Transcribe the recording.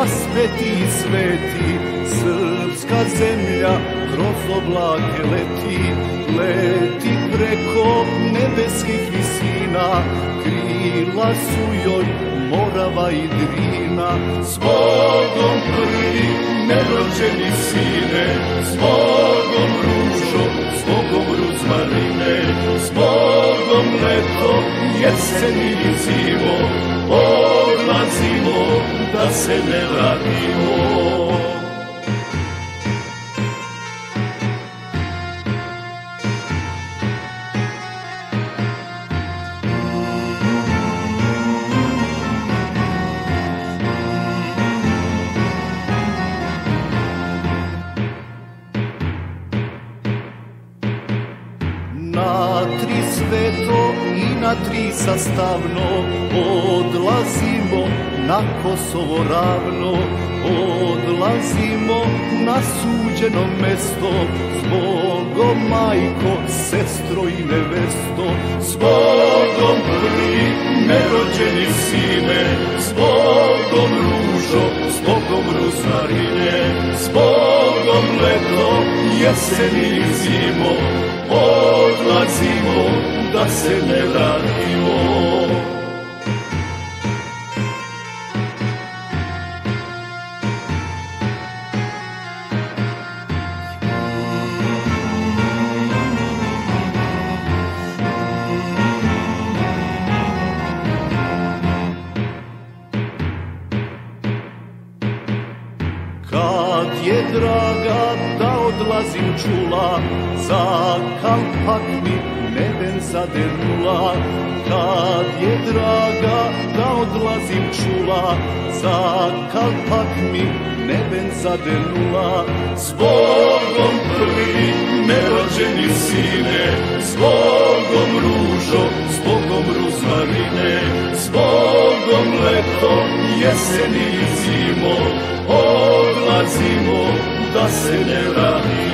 raspeti i sveti, srpska zemlja kroz oblake leti, leti preko nebeskih visina, krila su joj Morava i Drina. S Bogom prvi nerođeni sine, s Bogom ružo, s Bogom ruzmarine, s Bogom leto, jesen i zimo, odlazimo da se ne vratimo. Na tri sveto i na tri sastavno Odlazimo na Kosovo ravno. Odlazimo na suđeno mesto S Bogom majko, sestro i nevesto. S Bogom prvi nerođeni sine S Bogom ružo, s Bogom rusarine S Bogom leto, jesen i zimo Odlazimo da se Kad je draga da odlazim čula, za kalpak mi neben zadernula. Kad je draga da odlazim čula, za kalpak mi neben zadernula. S Bogom prvi nerođeni sine, s Bogom ružo, s Bogom ruzmarine, s Bogom leto, jesen i zimo, da se